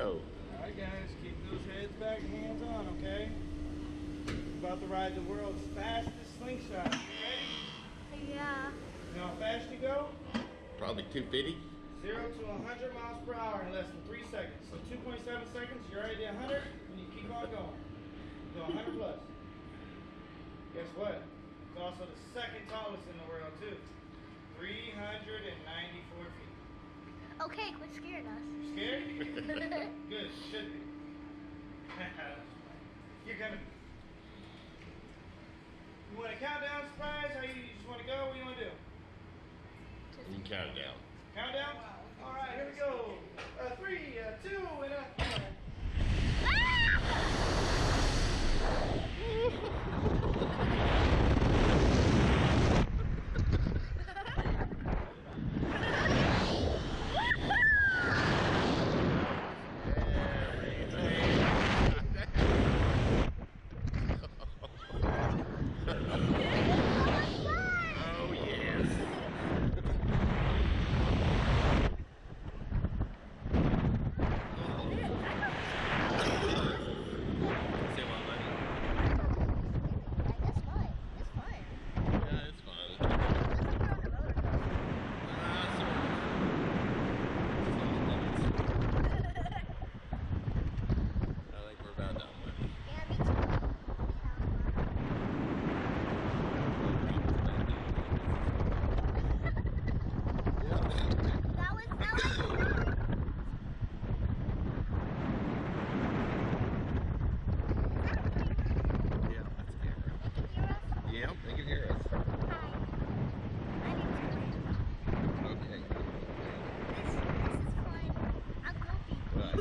go. Alright guys, keep those heads back, hands on, okay? About to ride the world's fastest slingshot. You ready? Yeah. You know how fast you go? Probably 250. 0 to 100 miles per hour in less than 3 seconds. So 2.7 seconds, you're already at 100, and you keep on going. Go 100 plus. Guess what? It's also the second tallest in the world, too. 394 feet. Okay, quit scaring us. You scared? Good, should be. You're coming. You want a countdown surprise? How you, you just want to go? What do you want to do? You can count it down. Countdown? All right, here we go. Uh, three, uh, two, and a. Oh, yes. Say what, buddy? That's fun. That's fun. Yeah, it's fun. That's like we're on the roller coaster. Ah, sort of. I think we're about done with it. Yeah, me too. That was that was. Yeah, that's a camera. Can you hear us? Yeah, they can hear us. Hi. My name's Joanne. Okay. This, this is fun. I'm goofy. Well,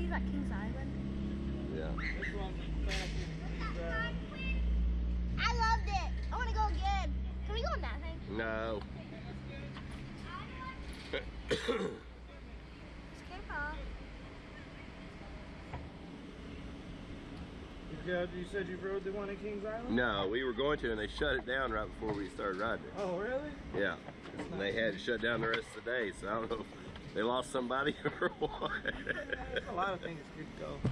these at Kings Island. Yeah. This one's fastest. I loved it. I want to go again. Can we go on that thing? No. It's careful. you, you said you rode the one at Kings Island? no, we were going to, and they shut it down right before we started riding it. Oh, really? Yeah. And they had to shut down the rest of the day, so I don't know if they lost somebody or what. A lot of things could go.